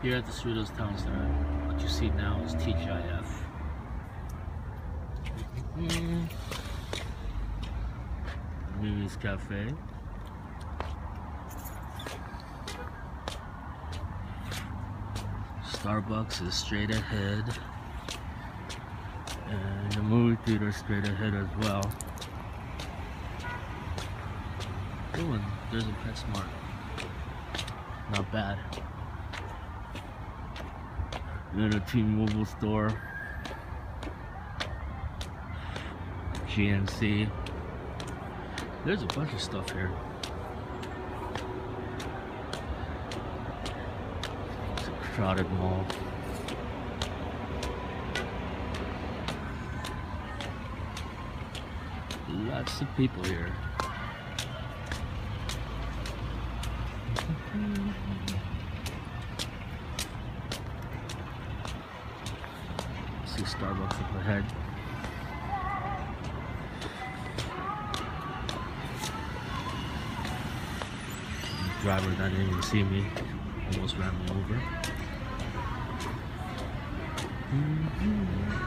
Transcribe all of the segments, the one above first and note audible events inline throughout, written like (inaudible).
Here at the Cerritos Towne Center, what you see now is TGIF. Mimi's mm-hmm. Cafe. Starbucks is straight ahead. And the movie theater is straight ahead as well. Oh, and there's a PetSmart. Not bad. Then a T-Mobile store. GNC. There's a bunch of stuff here. It's a crowded mall. Lots of people here. (laughs) See Starbucks up ahead. driver that didn't even see me almost ran me over. Oh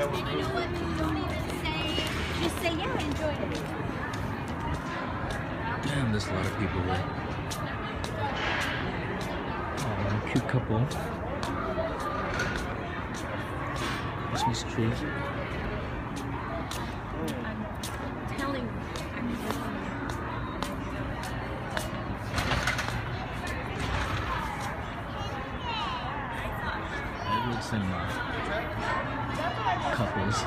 you know what? Don't even say, just say, yeah, I enjoyed it. Damn, there's a lot of people there. Oh, cute couple. Christmas tree. mixing couples.